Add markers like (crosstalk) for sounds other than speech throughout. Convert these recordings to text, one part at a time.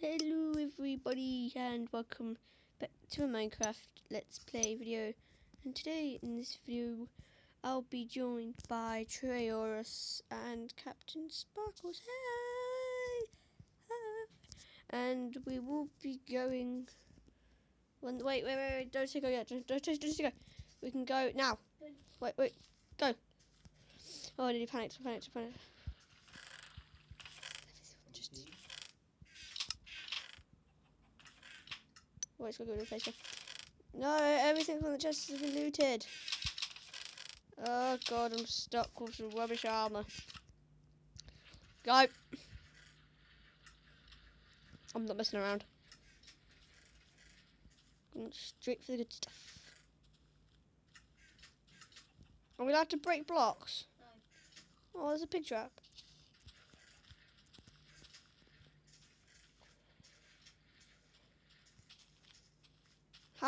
Hello everybody and welcome back to a Minecraft Let's Play video. And today in this video I'll be joined by Treorus and Captain Sparkles hey! Hi. and we will be going wait wait wait wait don't say go yet. Don't, don't, don't, don't say go. We can go now. Wait wait go. Oh I nearly panicked I panicked I panicked just Wait, it's gonna go to the face. No, everything from the chest has been looted. Oh god, I'm stuck with some rubbish armor. Go. I'm not messing around. Going straight for the good stuff. Are we allowed to break blocks? No. Oh, there's a pig trap.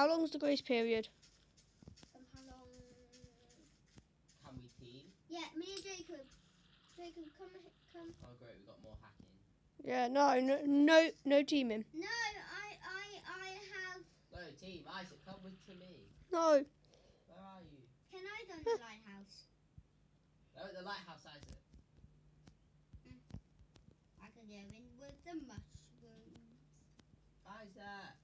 How long long's the grace period? Um, how long? Can we team? Yeah, me and Jacob. Jacob, come, come. Oh great, we got more hacking. Yeah, no, no, no, no teaming. No, I, I, I have. No, team, Isaac, come with to me. No. Where are you? Can I go to the (laughs) lighthouse? No, the lighthouse, Isaac. I could go in with the mushrooms. Isaac, where are you?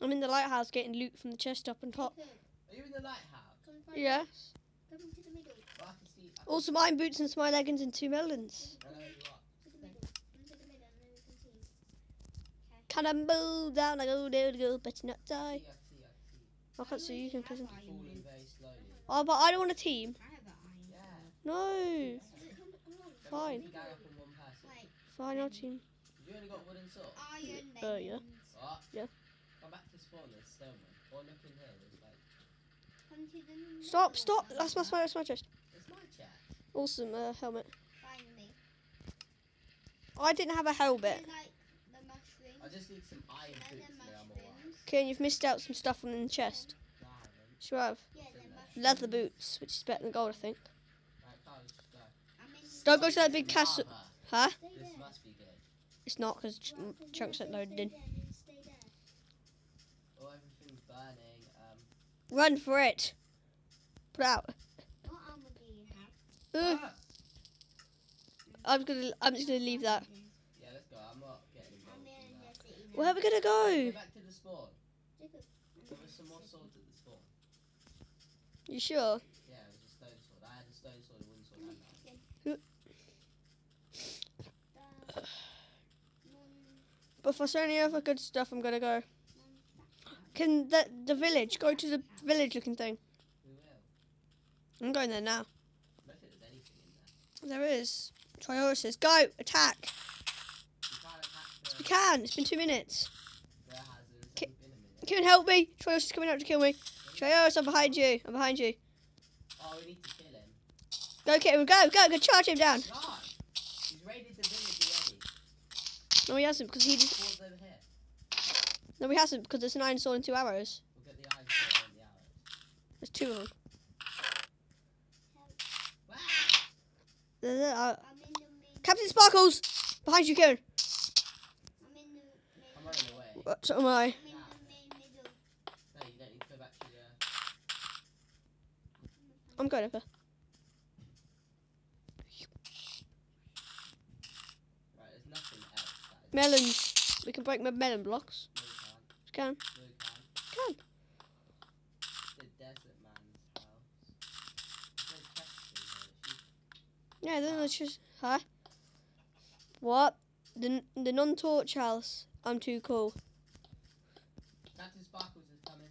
I'm in the lighthouse getting loot from the chest up on top. Are you in the lighthouse? come find Yes. me. Come into the middle. Well, I can see. I can Also, mine boots and my leggings and two melons. I know where you are. To the middle. Into the middle, and then we can see. Cannonball down, I go there to go, better not die. see, I see, I see. I can't see you, can prison. Have very slowly. Oh, but I don't want a team. I have an iron. Yeah. No. Come along. Fine. We can gang up on one person. Wait, Fine, no team. You only got wooden sword. iron Uh, yeah. Leggings. What? Yeah. Come back to spawn, there's stone one. Or look in here, there's like. Come to the. Stop, stop. That's my, that's my chest. It's my chest. Awesome uh, helmet. Find me. I didn't have a helmet. You like the mushrooms? I just need some iron boots there and then I'm alright. mushrooms? Okay, you've missed out some stuff on the chest. No, I haven't. Sure have. Yeah. Leather boots, which is better than gold, I think. Right, Carl, let's just go. I'm in the Don't go to that big castle. Huh? This must be good. It's not because ch- chunks then ain't loaded stay in. Run for it. Put out. What armor do you have? Uh! I'm gonna. I'm just gonna leave that. Yeah, let's go. I'm not getting involved in in that. Where are we gonna Go go? back to the spawn. There was some more swords at the spawn. You sure? Yeah, it was a stone sword. I had a stone sword, a wooden sword, and that. the one, (sighs) But for so any other good stuff, I'm gonna go. Can the the village go to the village looking thing? I'm going there now. I don't think there's anything in there. Is. Triora says, "Go attack." You can't We can. It's been two minutes. rare hazards. It's been minute. Come help me. Triora is coming out to kill me. Triora, I'm behind you. I'm behind you. Oh, we need to kill him. Go, kill him. Go, go, go. Charge him down. He's raided the village already. No, he hasn't because he. Just, Swords over here. No, he hasn't because it's an iron sword and two arrows. We'll get the iron sword and the arrows. There's two of them. Wow! There, there, uh, I'm in the main. Captain Sparkles, behind you, Kieran. I'm in the main. I'm running away. Uh, So am I. I'm in the main middle. No, you don't need to go back to the. I'm going over. Right, there's nothing else. Melons. We can break my melon blocks. No, We can. No, you can't. Can. The desert man's house. No chests in here. She- Yeah, then it's just. Huh? What? The the non-torch house. I'm too cool. Captain Sparkles is coming.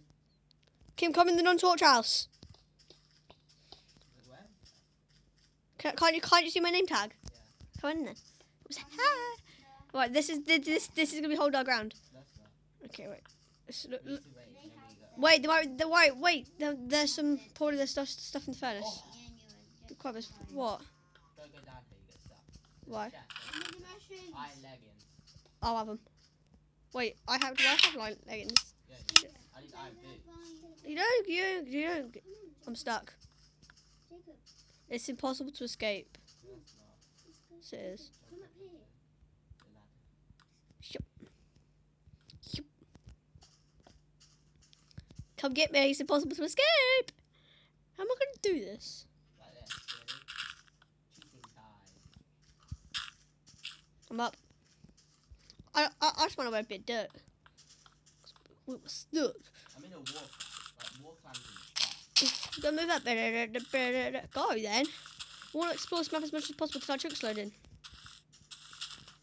Kim, come in the non-torch house. Like, Where? Can, can't you can't you see my name tag? Yeah. Come in then. Hi. Right, this is this this, this is gonna be hold our ground. Okay, wait. Wait the wait, the wait, wait. There, there's some probably there's stuff stuff in the furnace. Bit- fine. What? Why? The. I'll have them. Wait, I have. Do I have light leggings? You don't. You don't. You don't. I'm stuck. It's impossible to escape. Yes, up here. The ladder. Come get me. It's impossible to escape. How am I going to do this? Like this, really. Cheating time. I'm up. I, I, I just want to wear a bit of dirt. We were stuck. I'm in a war. Like, war Don't move up. Go then. We want to explore this map as much as possible to our tricks loading.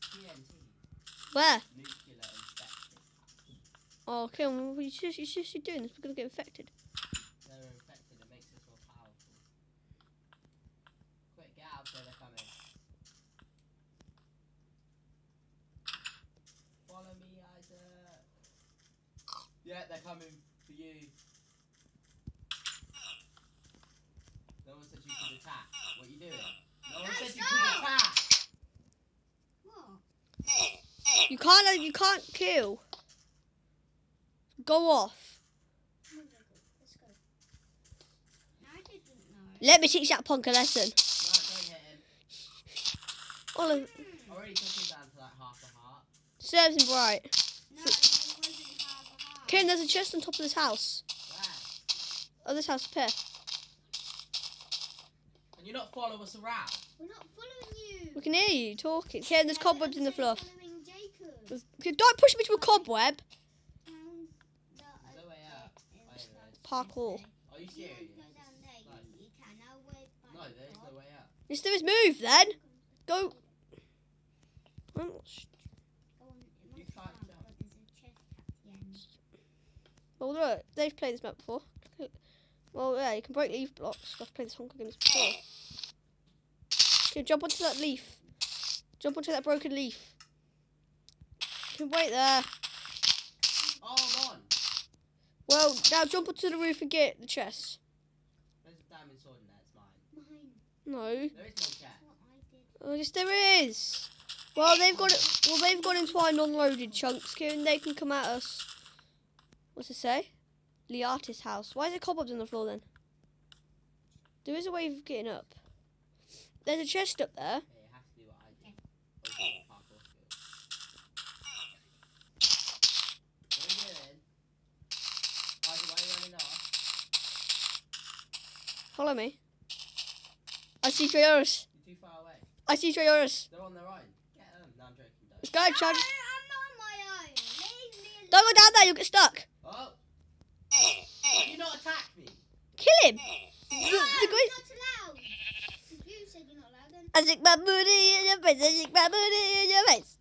TNT. Where? Infected. Oh, okay. Well, you should, you should, you're doing this. We're going to get infected. They're infected. It makes us more powerful. Quick, get out there. They're coming. Follow me, Isaac. Yeah, they're coming for you. No one said you could attack. What are you doing? No one said you could attack. You can't. uh, You can't kill. Go off. On, Let's go. No, I didn't know. Let me teach that punk a lesson. No, don't hit him. All of I already took him down to like half a heart. serves him right. No, it wasn't half a heart. Kieran, there's a chest on top of this house. Where? Oh, this house up here. Can you not follow us around? We're not following you. We can hear you talking. Kieran, there's Yeah, cobwebs I'm in the floor. Following Jacob. There's- Don't push me to a cobweb. Down the, There's no way out. uh, Oh, yeah, there is. Parkour. Are you If you serious? want to go down there, No. you, you can. I'll wait by No, the there is no way out. Yes, there is. Move then. Go. I'm not sh- on, it You must can't count, jump. but there's a chest at the end. Well, look, they've played this map before. Well, yeah, you can break leaf blocks. I've played this Hunger Games before. Okay, jump onto that leaf. Jump onto that broken leaf. You can wait there. I'm on. Well, now jump onto the roof and get the chest. There's a diamond sword in there. It's mine. Mine. No. There is no chest. What I did. Oh, yes, there is. Well, they've got it. Well, they've gone into our non-loaded chunks, Kieran. They can come at us. What's it say? The Liatis house. Why is there cobwebs on the floor then? There is a way of getting up. There's a chest up there. Yeah, you have to do what I did. Oh, you've got parkour skills. What are you doing? Isaac, why are you running off? Follow me. I see Trayorus. You're too far away. I see Trayorus. They're on their own. Get them. No, I'm joking. Don't. Let's go, No, Chad. I'm not on my own. Leave me alone. Don't go down there. You'll get stuck. Oh! Can you not attack me? Kill him. No, the you're great. not allowed. You said you're not allowed then. I stick my booty in your face. I stick my booty in your face.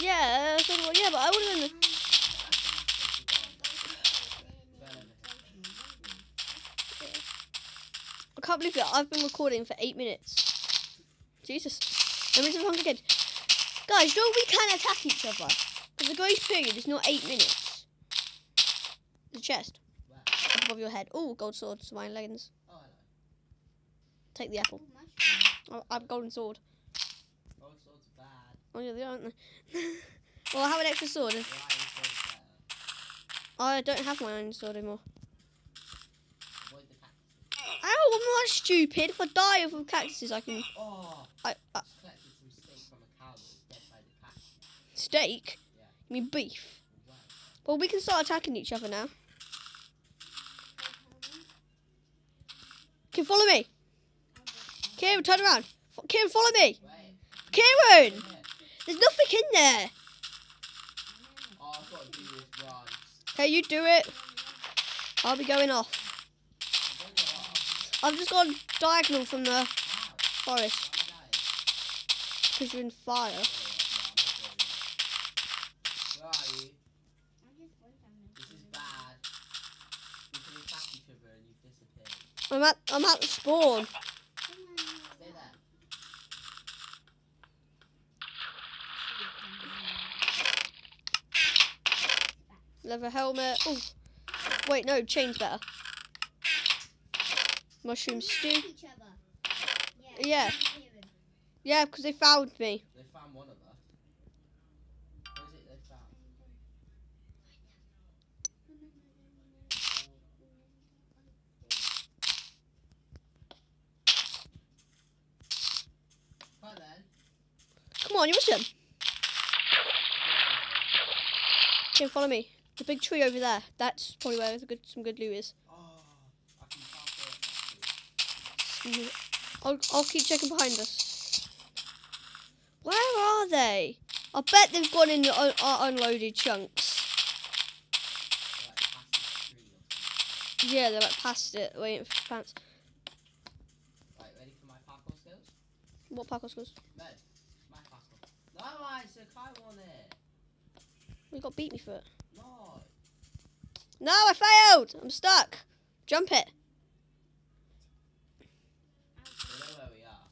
Yeah, thought, well, yeah, but I would have done. I can't believe it. I've been recording for eight minutes. Jesus. Let me just Hunger Games. Guys, no, we can attack each other. Because the grace period is not eight minutes. The chest. Up above your head. Oh, gold sword, Swine leggings. Oh. Take the apple. I I have a golden sword. Gold swords are. Oh, yeah, they aren't they? well, I have an extra sword. The iron sword's better. I don't have my own sword anymore. Avoid the cactuses. Ow, I'm not stupid. If I die of cactuses, I can. Oh! I, I, some steak from a cow that was dead by the cactus. steak? Yeah. You mean beef? Wow. Well, we can start attacking each other now. Kieran, follow me. Kieran, turn around. F- Kieran, follow me. Wait. Kieran, here. There's nothing in there. Oh. Okay, you do it. I'll be going off. I've just gone diagonal from the forest because you're in fire. Can. I'm at I'm at the spawn. Stay there. Leather helmet. Oh, wait, no, chain's better. Mushroom stew. Yeah. Yeah, because they found me. They found one of us. What is it they found? on, you must him. Kieran, follow me. The big tree over there. That's probably where the good, some good loot is. Oh, I parkour it. Mm-hmm. I'll, I'll keep checking behind us. Where are they? I bet they've gone in the un- uh, unloaded chunks. Like, tree or. Yeah, they're like past it, waiting for pants. Right, ready for my parkour skills? What parkour skills? Red, my parkour. No, I said Kai won it. You got beat me for it. No. I failed. I'm stuck. Jump it. You know where we are.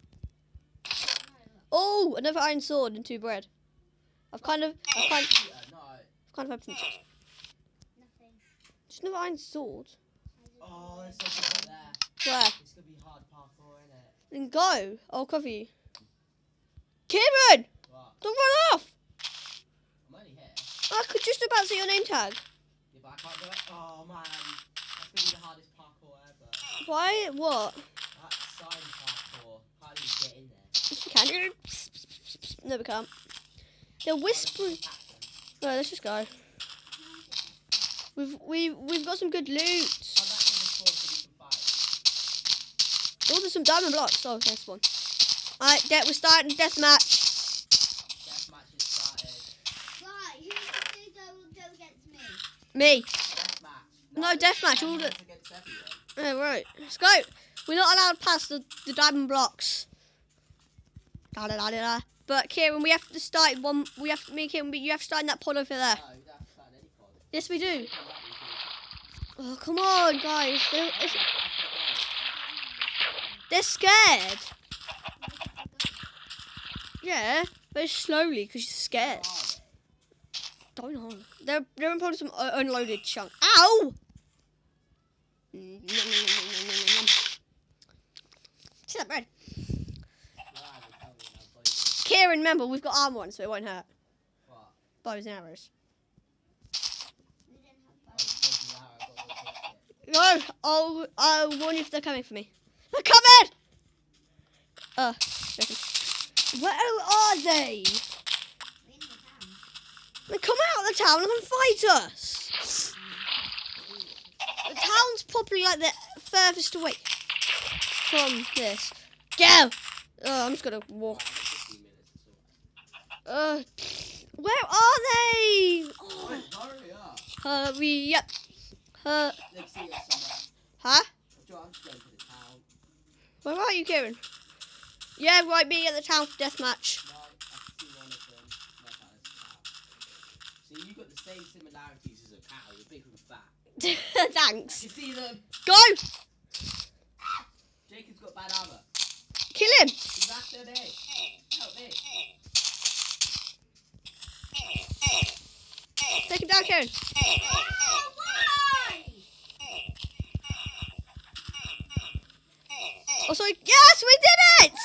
Oh, another iron sword and two bread. I've kind of, I've kind, no. I've kind of opened. Nothing. Just another iron sword. Oh, there's something up there. Where? It's gonna be hard parkour, isn't it? Then go. I'll cover you. Kieran, What? don't run off. I'm only here. I could just about see your name tag. But I can't do it. Oh man, that's gonna be the hardest parkour ever. Why? What? That sign parkour. How do you get in there? Can. No, we can't. They're whispering. No, let's just go. We've we we've got some good loot. Come back to the score so we can fight. Oh, there's some diamond blocks. Oh, there's one. Alright, we're starting. Deathmatch me? No, deathmatch, all the-. Oh, right. Let's go. We're not allowed past the, the diamond blocks. Da, da, da, da. But Kieran, we have to start one. We have to make him. You have to start in that pod over there. No, you don't have to start any pod. Yes, we do. Come back, we can- Oh, come on, guys. They're, I it's- have to- I have they're scared. Yeah, very slowly because you're scared. Go. Where are Don't know. They're they're in probably some uh, unloaded chunk. Ow! Mm, nom, nom, nom. See that bread? Kieran, remember we've got armor on, so it won't hurt. What? Bows and arrows. No, I'll I'll warn you if they're coming for me. They're coming! Uh, where are they? We're in the town. They come out of the town and fight us. The town's probably like the furthest away from this. Go! Oh, I'm just gonna walk. Right, I've got 15 minutes, it's Uh, where are they? Oh. Hurry up. hurry up. Somewhere. huh? Going. Where are you, Kieran? Yeah, right, me at the town for deathmatch. No, I can see one of them. No, that is a cow. See, you've got the same similarities as a cow. You're big and fat. I (laughs) Thanks. can see them. Go! Jacob's got bad armor. Kill him! He's after me. Help me. Take him down, Kieran. Oh, why? Oh, sorry. Yes, we did it!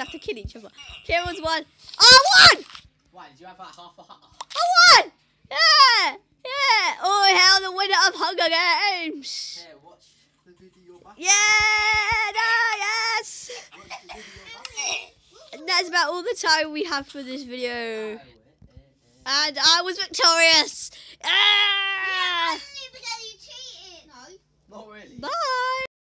have to kill each other. Kieran's one. Oh, I won! Why, did you have like half a heart? Oh, I won! Yeah! Yeah! Oh, hell, the winner of Hunger Games! Yeah, watch the video back. Yeah! No, yes! and that's about all the time we have for this video. And I was victorious! Yeah! Ah! you! No. Not really. Bye!